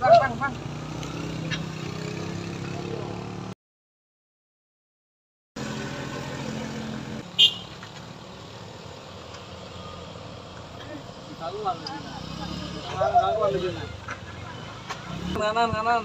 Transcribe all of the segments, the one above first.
bang, bang, bang. kanan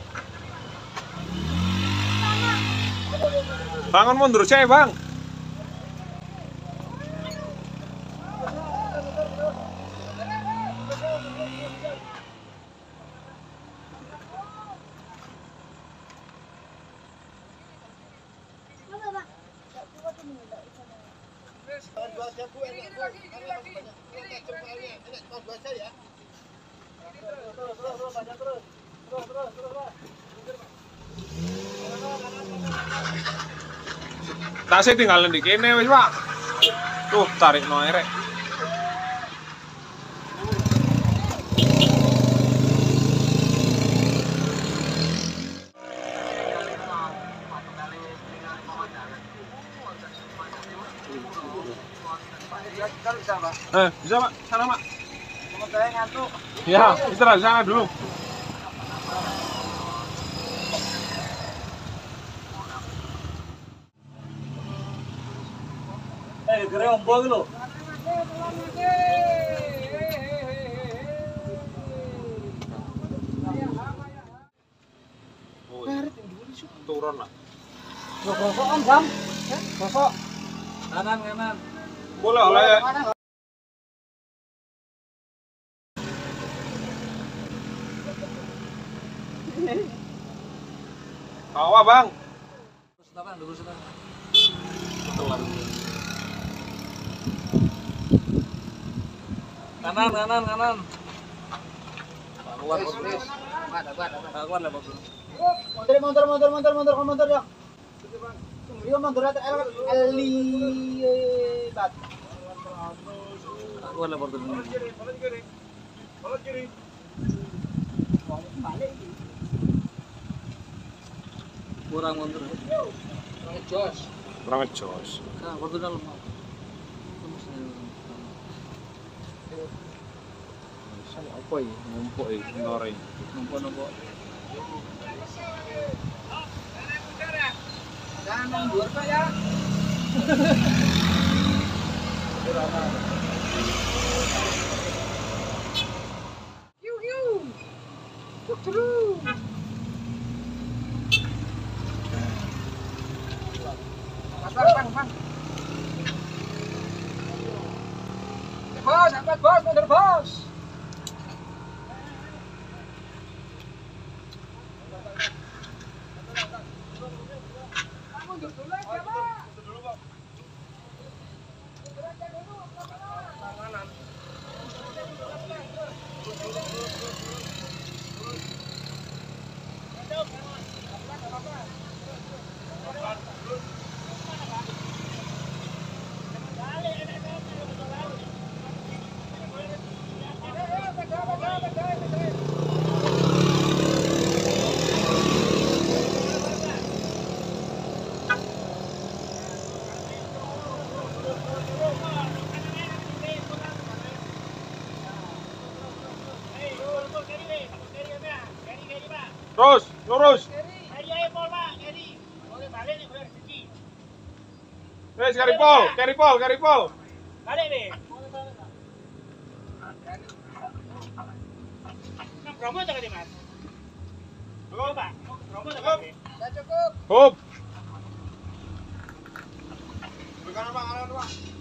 Bangun mundur saya Bang. tasnya tinggal di kene wis pak tuh tarik no erek Eh, bisa pak, sana pak. Saya. Ya, istirahat sana dulu. ఎకరే ఒంబోగులు turun lah. Rokok kanan kanan. Boleh oleh Tawa bang. Betul. kanan kanan kanan. Keluar keluar motor motor motor motor motor motor dong Kemudian motor ada Ali bat. Keluar lah bagus. kurang motor kurang mundur kurang ngecos kurang motor dalam Apa ya? Numpuk ya, lori. Numpuk-numpuk. Jangan mundur Pak ya. Hiu hiu. Bang, bang, bang. Bos, angkat bos, mundur bos. Mundur dulu aja, Pak. Terus, lurus. Wes, carry pol, carry pol, carry pol. Balik deh. Nang promo tak tadi mas? Promo pak? Promo tak tadi? Sudah cukup. Hop. Eh,